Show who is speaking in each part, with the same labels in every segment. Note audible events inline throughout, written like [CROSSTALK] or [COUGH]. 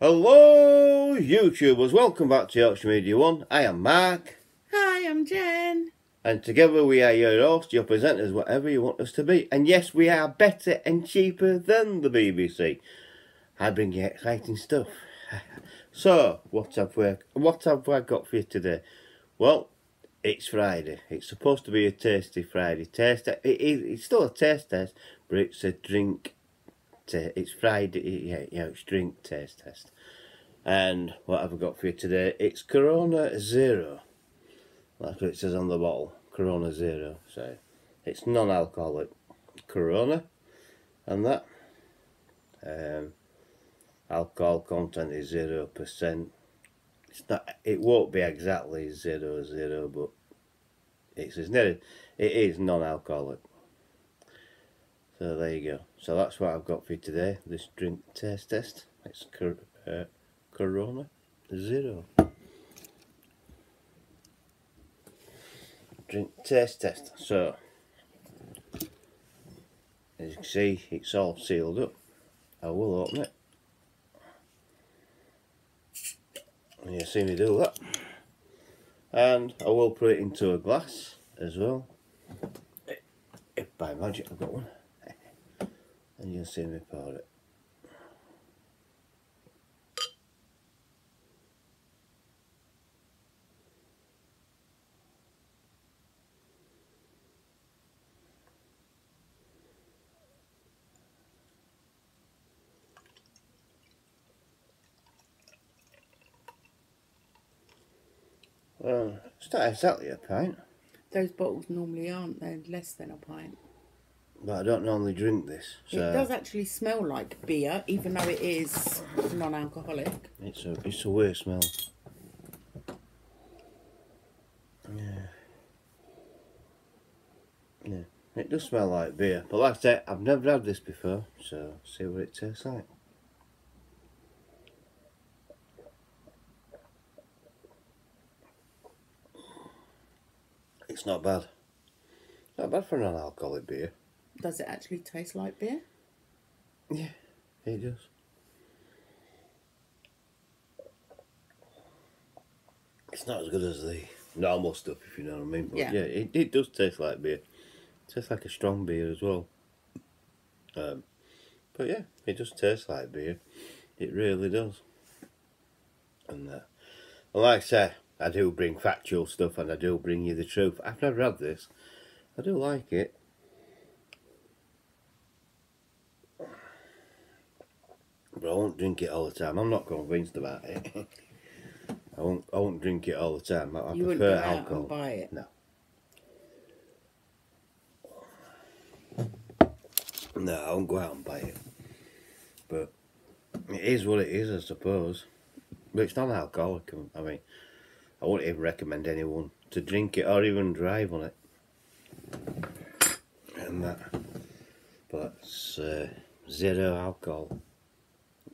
Speaker 1: Hello, YouTubers. Welcome back to Yorkshire Media One. I am Mark,
Speaker 2: Hi, I'm Jen.
Speaker 1: and together we are your hosts, your presenters, whatever you want us to be. And yes, we are better and cheaper than the BBC. I bring you exciting stuff. [LAUGHS] So, what have we what have I got for you today? Well, it's Friday. It's supposed to be a tasty Friday taste. It is. It's still a taste test, but it's a drink. Ta- it's Friday. Yeah, yeah. It's drink taste test. And what have I got for you today? It's Corona Zero. That's what it says on the bottle. Corona Zero. So it's non-alcoholic Corona, and that. Um, alcohol content is zero percent. It's not. It won't be exactly zero zero, but it's it's near. It is non-alcoholic. So there you go. So that's what I've got for you today. This drink taste test. It's uh, Corona Zero. Drink taste test. So as you can see, it's all sealed up. I will open it. And you see me do that. And I will put it into a glass as well. If by magic I've got one. And you'll see me pour it. Well, it's not exactly a pint,
Speaker 2: Those bottles normally aren't. They're less than a pint.
Speaker 1: But I don't normally drink this. So
Speaker 2: It does actually smell like beer, even though it is non-alcoholic.
Speaker 1: It's a it's a weird smell. Yeah. Yeah. It does smell like beer. But like I said, I've never had this before, so see what it tastes like. It's not bad. Not bad for an non-alcoholic beer.
Speaker 2: Does it actually taste like beer?
Speaker 1: Yeah, it does. It's not as good as the normal stuff, if you know what I mean. But yeah,
Speaker 2: Yeah.
Speaker 1: it, it does taste like beer. It tastes like a strong beer as well. Um, but yeah, it does taste like beer. It really does. And, uh, and like I say, I do bring factual stuff and I do bring you the truth. After I've never had this. I do like it. But I won't drink it all the time. I'm not convinced about it. [LAUGHS] I won't. I won't drink it all the time. I, I
Speaker 2: you wouldn't go
Speaker 1: prefer
Speaker 2: out and buy it.
Speaker 1: No. No, I won't go out and buy it. But it is what it is, I suppose. But it's not alcoholic. I mean, I wouldn't even recommend anyone to drink it or even drive on it. And that. But uh, zero alcohol.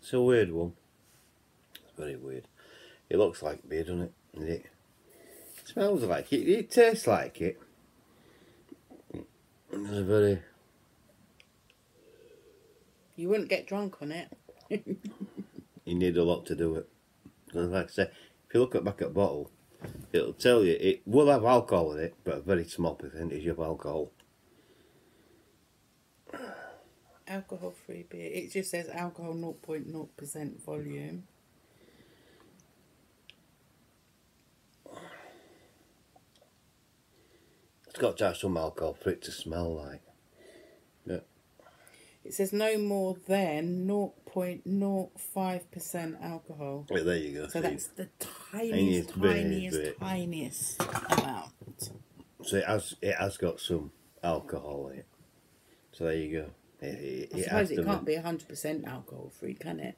Speaker 1: It's a weird one. It's very weird. It looks like beer, doesn't it? And it smells like it. It tastes like it. It's a very
Speaker 2: You wouldn't get drunk on it. [LAUGHS]
Speaker 1: you need a lot to do it. 'Cause like I say, if you look at back at bottle, it'll tell you it will have alcohol in it, but a very small percentage of alcohol.
Speaker 2: Alcohol-free beer. It just says alcohol 0.0% volume.
Speaker 1: It's got to have some alcohol for it to smell like. Yeah.
Speaker 2: It says no more than 0.05% alcohol.
Speaker 1: Well, there you go.
Speaker 2: So
Speaker 1: see.
Speaker 2: that's the
Speaker 1: Tiniest
Speaker 2: tiniest,
Speaker 1: bit,
Speaker 2: tiniest,
Speaker 1: bit.
Speaker 2: tiniest amount.
Speaker 1: So it has it has got some alcohol in it. So there you go. It, it,
Speaker 2: I suppose
Speaker 1: has
Speaker 2: it can't be 100% alcohol free, can it?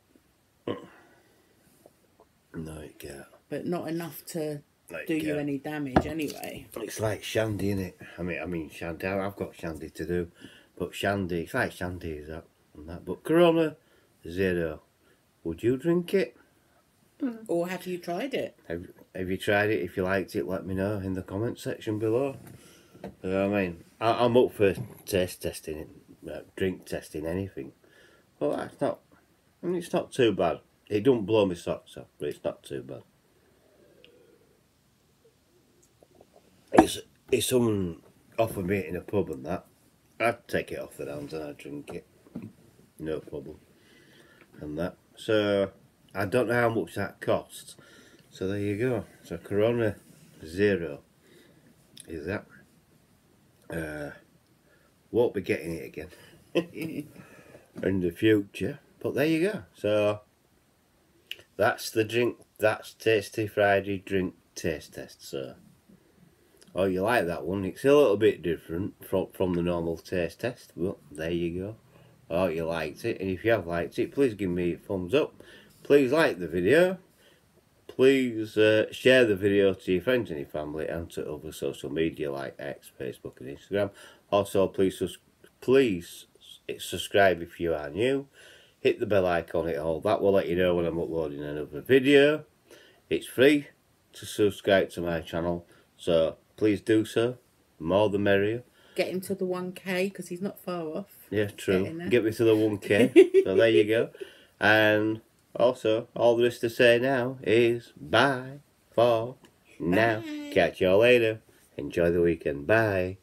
Speaker 1: No, it can't.
Speaker 2: But not enough to
Speaker 1: No, it
Speaker 2: do you any damage anyway.
Speaker 1: It's like shandy, in it? I mean, I mean shandy. I've got shandy to do, but shandy. It's like shandy is that and that. But Corona zero. Would you drink it? Mm.
Speaker 2: Or have you tried it?
Speaker 1: Have Have you tried it? If you liked it, let me know in the comment section below. You know what I mean? I, I'm up for taste testing, uh, drink testing, anything. Well, that's not. I mean, it's not too bad. It don't blow my socks off, but it's not too bad. It's, it's someone offered me it in a pub and that. I'd take it off the hands and I'd drink it. No problem. And that. So, I don't know how much that costs. So there you go. So Corona Zero is that. Uh, won't be getting it again [LAUGHS] in the future. But there you go. So that's the drink. That's Tasty Friday drink taste test. So. Oh, you like that one? It's a little bit different from, from the normal taste test, but there you go. Oh, you liked it, and if you have liked it, please give me a thumbs up. Please like the video. Please uh, share the video to your friends and your family and to other social media like X, Facebook and Instagram. Also, please, please subscribe if you are new. Hit the bell icon, it all. That will let you know when I'm uploading another video. It's free to subscribe to my channel, so please do so. More the merrier.
Speaker 2: Get him to the 1k because he's not far off.
Speaker 1: Yeah, true. Get me to the 1k. [LAUGHS] so there you go. And also, all there is to say now is bye for now. Catch y'all later. Enjoy the weekend. Bye.